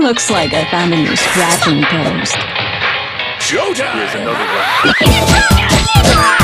Looks like I found a new scratching post. Showtime! Here's another one.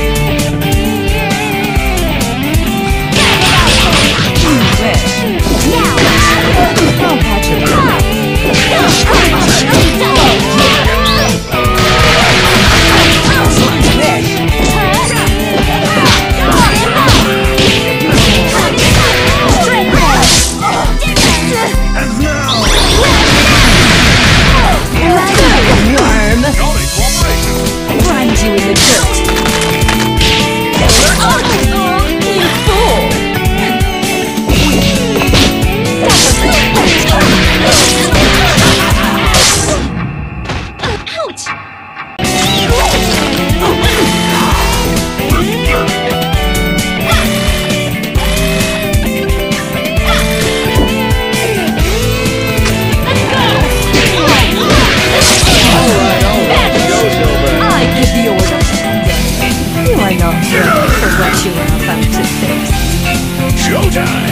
it. die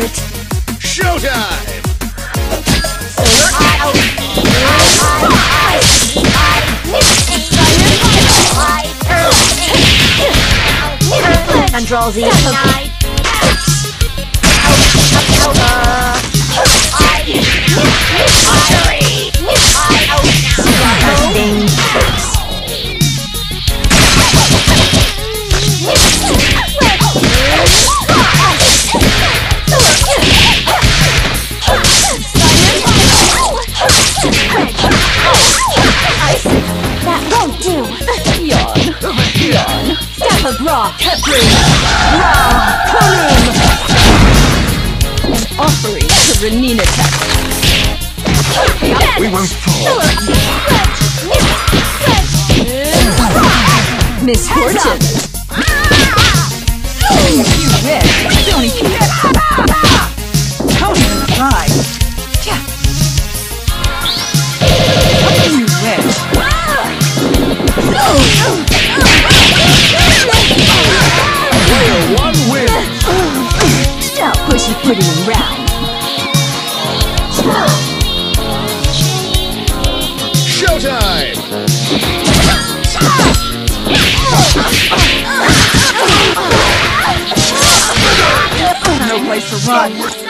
it. Showtime! Control Z. Kepling! Ra! Purim! An offering to Renina Tech. We won't fall. Misfortune! Ferrari.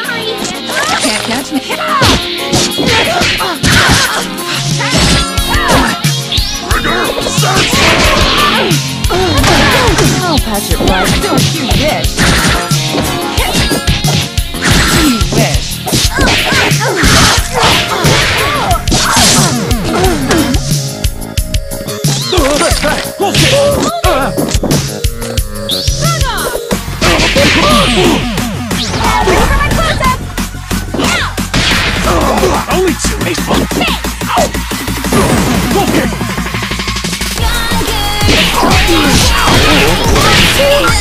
Ugh!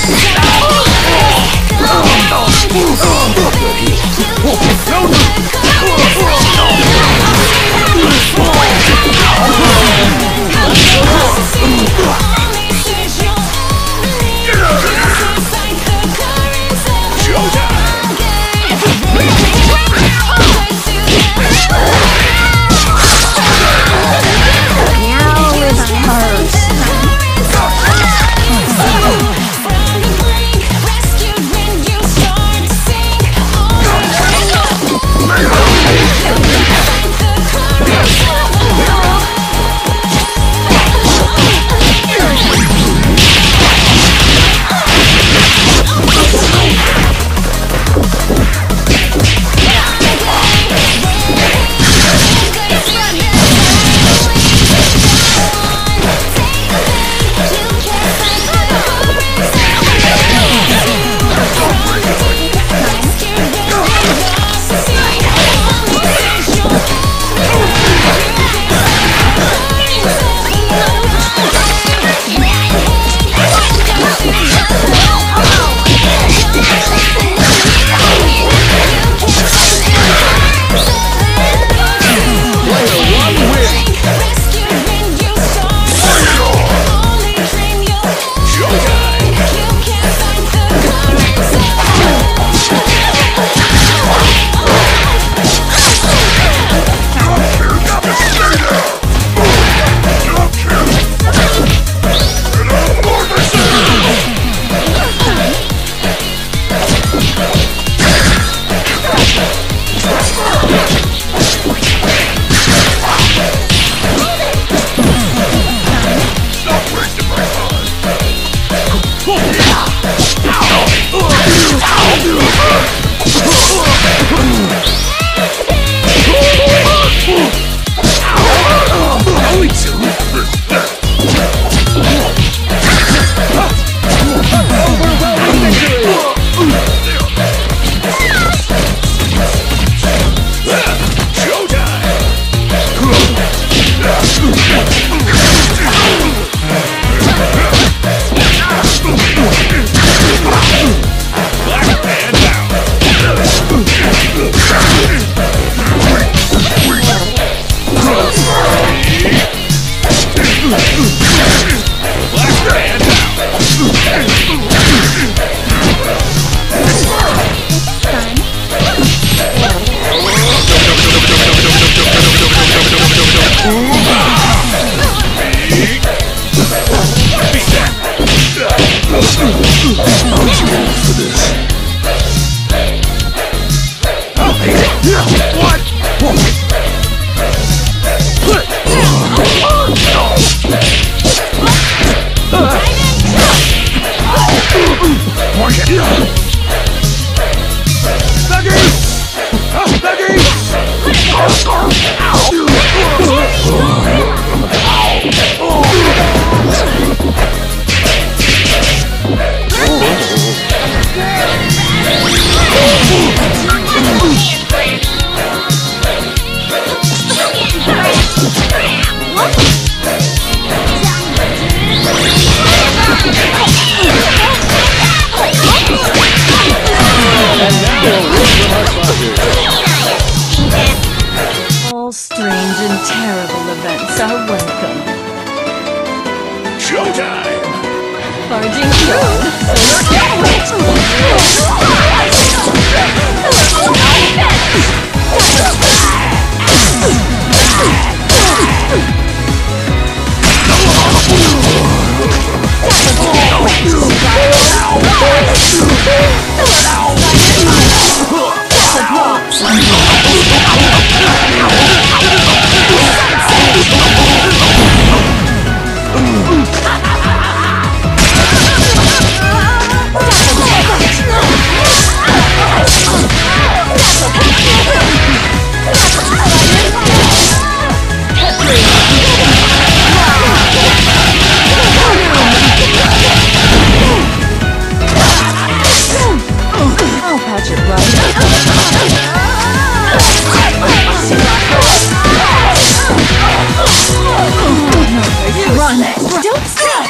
Run! Don't stop!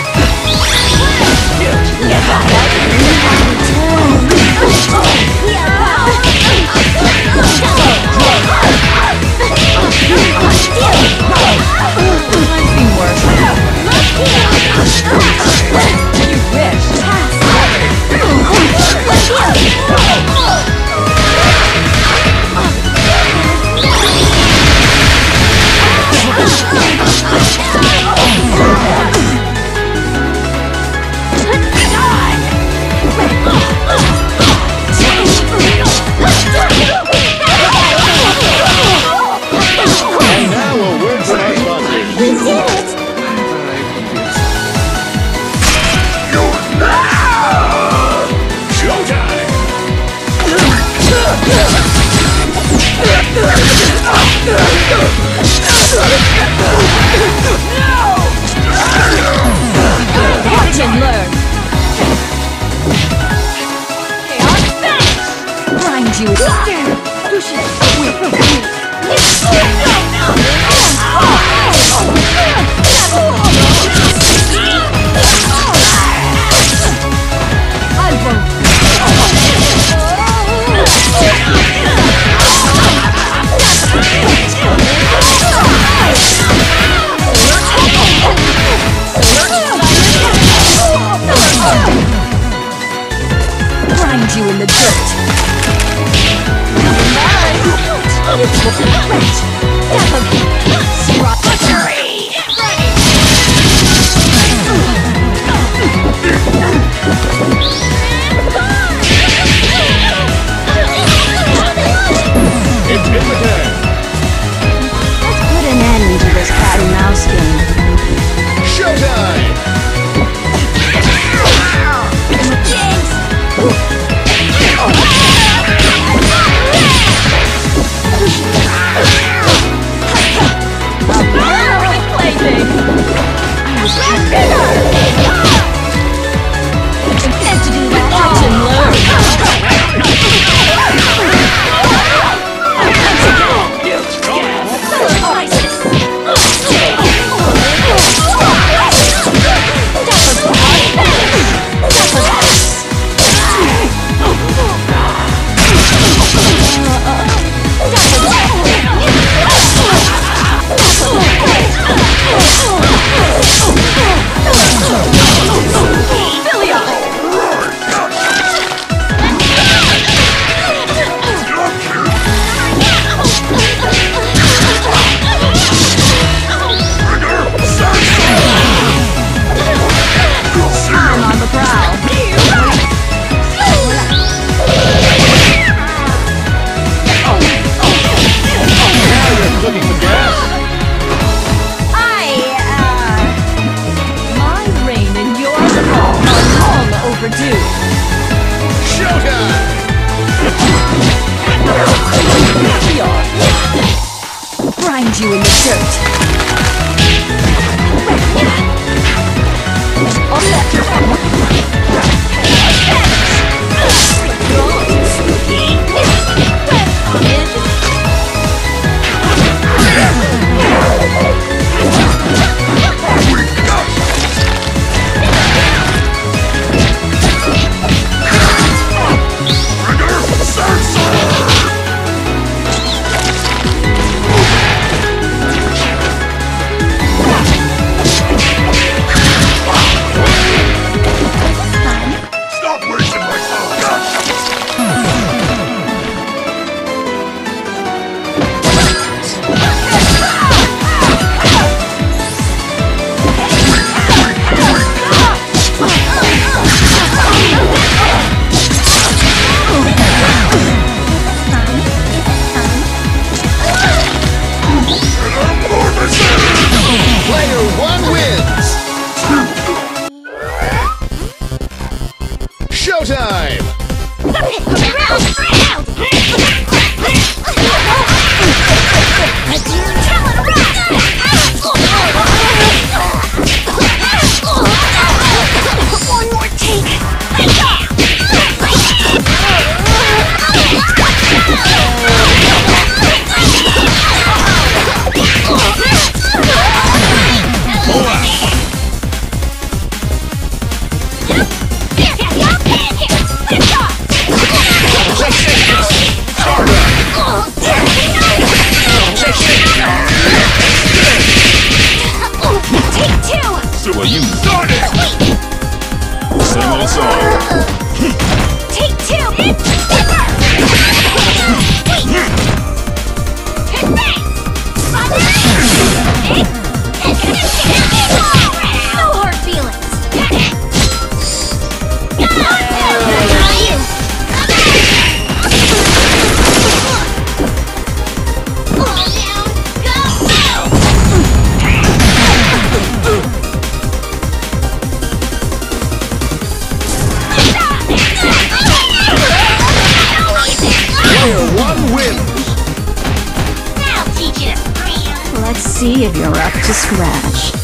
See if you're up to scratch.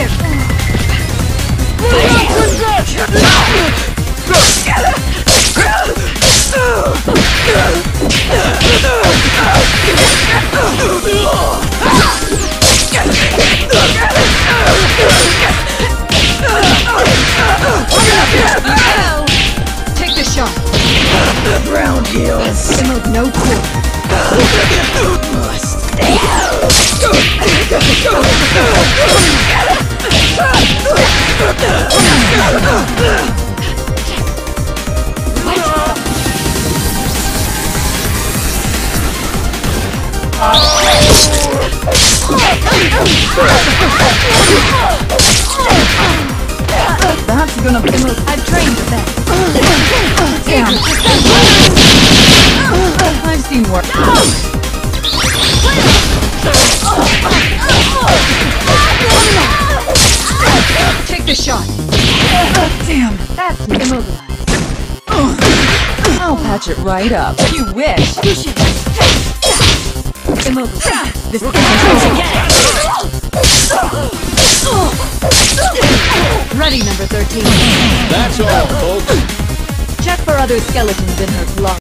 Take the shot. Heels. Simmered no quarter. That's gonna be moved. I've trained with that. Damn. I've seen work. Take the shot. Damn, that's immobilized. I'll patch it right up. You wish. You should. Immobilized. This Ready, number 13. That's all, folks. Check for other skeletons in her closet.